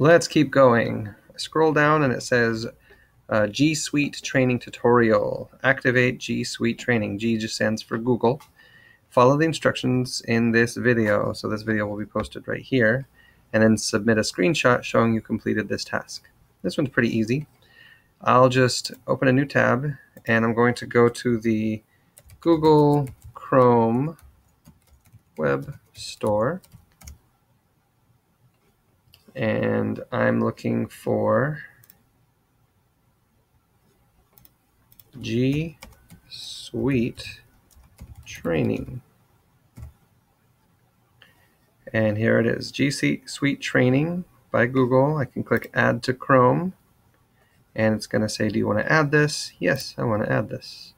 Let's keep going. I scroll down and it says uh, G Suite training tutorial. Activate G Suite training. G just stands for Google. Follow the instructions in this video. So this video will be posted right here. And then submit a screenshot showing you completed this task. This one's pretty easy. I'll just open a new tab and I'm going to go to the Google Chrome web store and I'm looking for G Suite Training. And here it is, G Suite Training by Google. I can click Add to Chrome. And it's going to say, do you want to add this? Yes, I want to add this.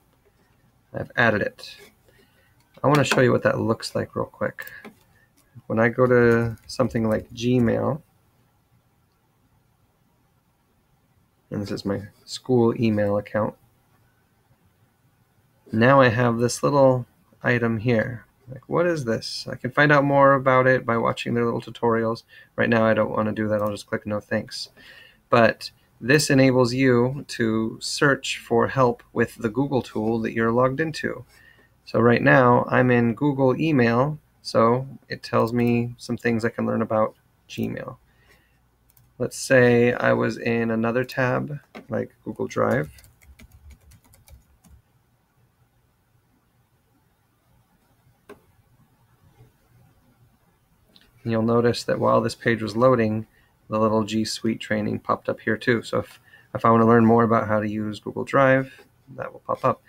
I've added it. I want to show you what that looks like real quick. When I go to something like Gmail, and this is my school email account, now I have this little item here. Like, what is this? I can find out more about it by watching their little tutorials. Right now, I don't want to do that. I'll just click no thanks. But this enables you to search for help with the Google tool that you're logged into. So right now, I'm in Google email, so it tells me some things I can learn about Gmail. Let's say I was in another tab, like Google Drive. And you'll notice that while this page was loading, the little G Suite training popped up here too. So if, if I want to learn more about how to use Google Drive, that will pop up.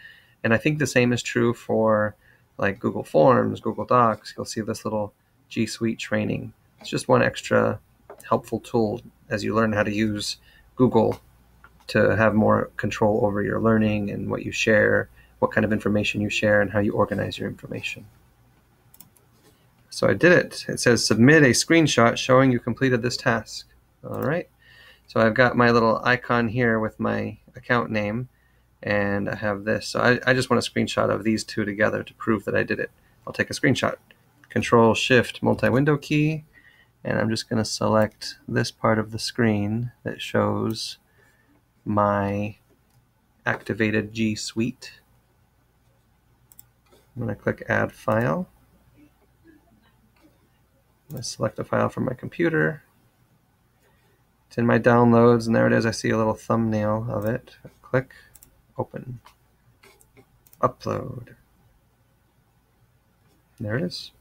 And I think the same is true for like Google Forms, Google Docs. You'll see this little G Suite training. It's just one extra helpful tool as you learn how to use Google to have more control over your learning and what you share, what kind of information you share, and how you organize your information. So I did it. It says submit a screenshot showing you completed this task. All right. So I've got my little icon here with my account name and I have this. So I, I just want a screenshot of these two together to prove that I did it. I'll take a screenshot. Control Shift multi-window key and I'm just going to select this part of the screen that shows my activated G Suite. I'm going to click Add File. I'm going to select a file from my computer. It's in my downloads, and there it is. I see a little thumbnail of it. Click, open, upload. There it is.